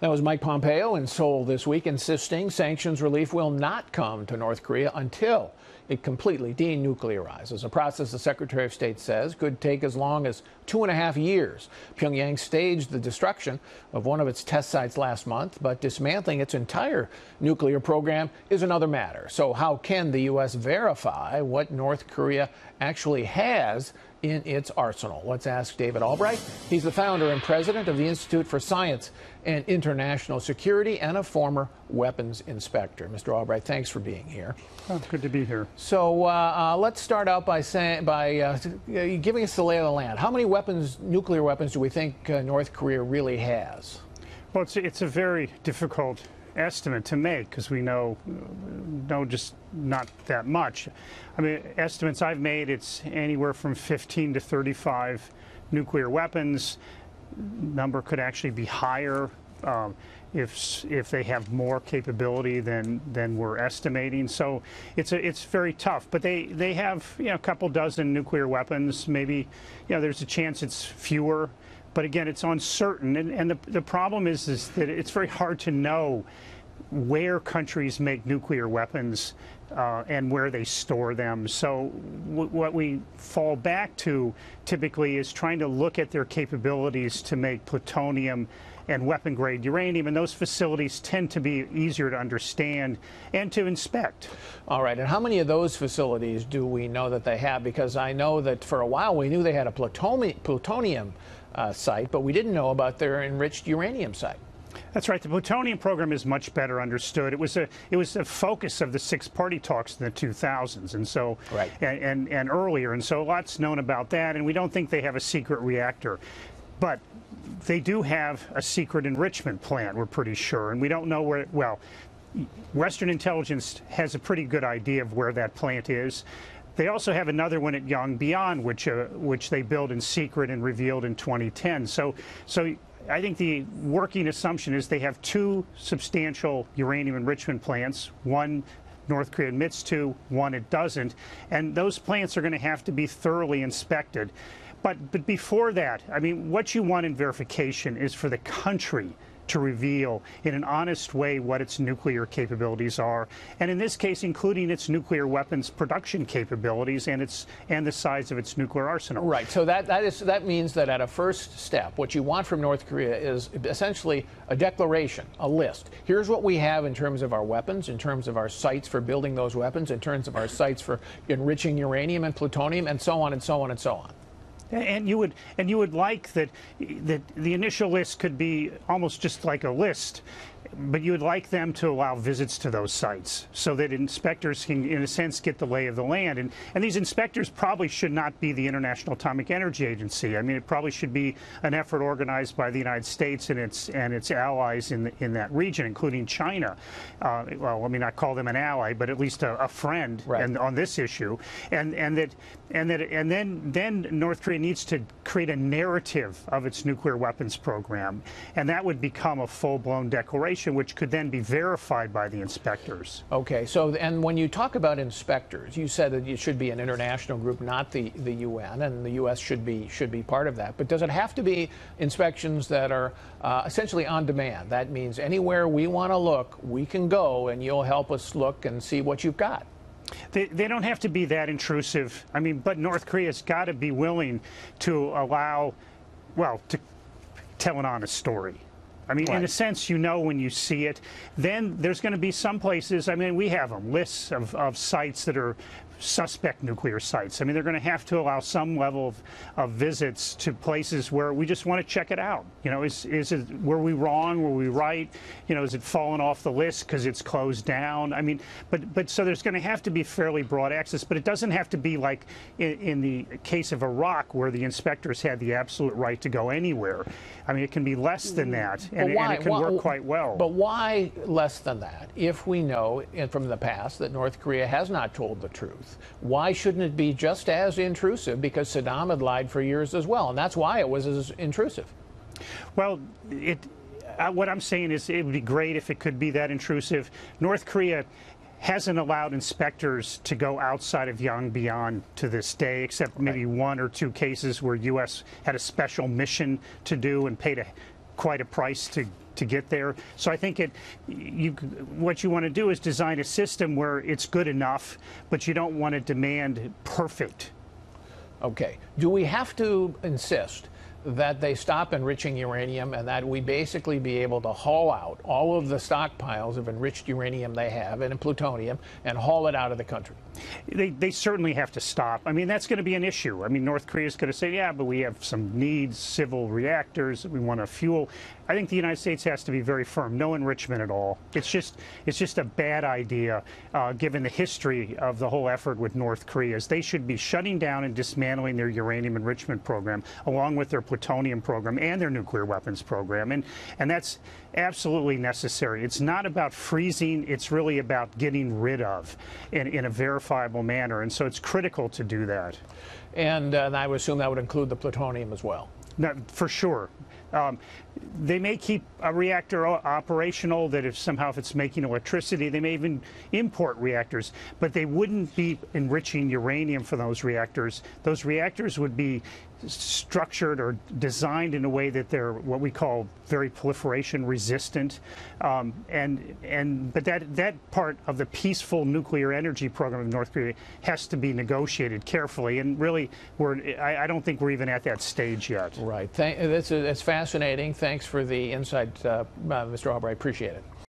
That was Mike Pompeo in Seoul this week, insisting sanctions relief will not come to North Korea until it completely denuclearizes, a process the Secretary of State says could take as long as two and a half years. Pyongyang staged the destruction of one of its test sites last month, but dismantling its entire nuclear program is another matter. So, how can the U.S. verify what North Korea actually has in its arsenal? Let's ask David Albright. He's the founder and president of the Institute for Science and International Security and a former weapons inspector. Mr. Albright, thanks for being here. Oh, good to be here. So uh, uh, let's start out by saying by uh, giving us the lay of the land. How many weapons, nuclear weapons, do we think uh, North Korea really has? Well, it's, it's a very difficult estimate to make because we know know just not that much. I mean, estimates I've made, it's anywhere from 15 to 35 nuclear weapons. Number could actually be higher. Um, if if they have more capability than than we're estimating. So it's a, it's very tough. But they they have you know a couple dozen nuclear weapons. Maybe you know there's a chance it's fewer. But again, it's uncertain. And, and the the problem is is that it's very hard to know where countries make nuclear weapons uh, and where they store them. So what we fall back to typically is trying to look at their capabilities to make plutonium and weapon grade uranium, and those facilities tend to be easier to understand and to inspect. All right, and how many of those facilities do we know that they have? Because I know that for a while we knew they had a plutonium, plutonium uh, site, but we didn't know about their enriched uranium site. That's right. The plutonium program is much better understood. It was a it was a focus of the six party talks in the 2000s, and so right. and, and and earlier, and so a lots known about that. And we don't think they have a secret reactor, but they do have a secret enrichment plant. We're pretty sure, and we don't know where. Well, Western intelligence has a pretty good idea of where that plant is. They also have another one at Yongbyon, which uh, which they built in secret and revealed in 2010. So so I think the working assumption is they have two substantial uranium enrichment plants, one North Korea admits to, one it doesn't, and those plants are going to have to be thoroughly inspected. But, but before that, I mean, what you want in verification is for the country to reveal in an honest way what its nuclear capabilities are, and in this case, including its nuclear weapons production capabilities and its and the size of its nuclear arsenal. Right. So that that is that means that at a first step, what you want from North Korea is essentially a declaration, a list. Here's what we have in terms of our weapons, in terms of our sites for building those weapons, in terms of our sites for enriching uranium and plutonium, and so on and so on and so on. And you would and you would like that that the initial list could be almost just like a list but you would like them to allow visits to those sites so that inspectors can, in a sense, get the lay of the land. And, and these inspectors probably should not be the International Atomic Energy Agency. I mean, it probably should be an effort organized by the United States and its and its allies in the, in that region, including China. Uh, well, I mean, I call them an ally, but at least a, a friend right. and, on this issue. And and that and that and then then North Korea needs to create a narrative of its nuclear weapons program, and that would become a full-blown declaration which could then be verified by the inspectors. Okay, so, and when you talk about inspectors, you said that it should be an international group, not the, the UN, and the U.S. should be, should be part of that. But does it have to be inspections that are uh, essentially on demand? That means anywhere we want to look, we can go, and you'll help us look and see what you've got. They, they, don't have to be that intrusive. I mean, but North Korea's got to be willing to allow, well, to tell an honest story. I mean, right. in a sense, you know when you see it. Then there's going to be some places, I mean, we have them, lists of, of sites that are suspect nuclear sites. I mean, they're going to have to allow some level of, of visits to places where we just want to check it out. You know, is, is it, were we wrong? Were we right? You know, is it fallen off the list because it's closed down? I mean, but, but so there's going to have to be fairly broad access, but it doesn't have to be like in, in the case of Iraq where the inspectors had the absolute right to go anywhere. I mean, it can be less than mm-hmm. that, and, and it can why, work quite well. But why less than that if we know from the past that North Korea has not told the truth? Why shouldn't it be just as intrusive? Because Saddam had lied for years as well, and that's why it was as intrusive. Well, it. Uh, what I'm saying is it would be great if it could be that intrusive. North Korea hasn't allowed inspectors to go outside of Yongbyon to this day, except maybe one or two cases where U.S. had a special mission to do and paid a, quite a price to to get there. So I think it, you, what you want to do is design a system where it's good enough, but you don't want to demand perfect. Okay. Do we have to insist that they stop enriching uranium and that we basically be able to haul out all of the stockpiles of enriched uranium they have and plutonium and haul it out of the country? They, they certainly have to stop. I mean, that's going to be an issue. I mean, North Korea is going to say, yeah, but we have some needs, civil reactors, we want to fuel. I think the United States has to be very firm. No enrichment at all. It's just it's just a bad idea, uh, given the history of the whole effort with North Korea. Is they should be shutting down and dismantling their uranium enrichment program, along with their plutonium program and their nuclear weapons program, and and that's absolutely necessary. It's not about freezing. It's really about getting rid of in, in a verifiable manner, and so it's critical to do that. And, uh, I would assume that would include the plutonium as well. For sure. Um, they may keep a reactor operational that if somehow if it's making electricity, they may even import reactors, but they wouldn't be enriching uranium for those reactors. Those reactors would be structured or designed in a way that they're what we call very proliferation resistant. Um, and and but that that part of the peaceful nuclear energy program of North Korea has to be negotiated carefully. And really, we're I, I don't think we're even at that stage yet. Right. Thank, that's, that's fascinating. Thanks for the insight, uh, uh, Mr. Albright. I appreciate it.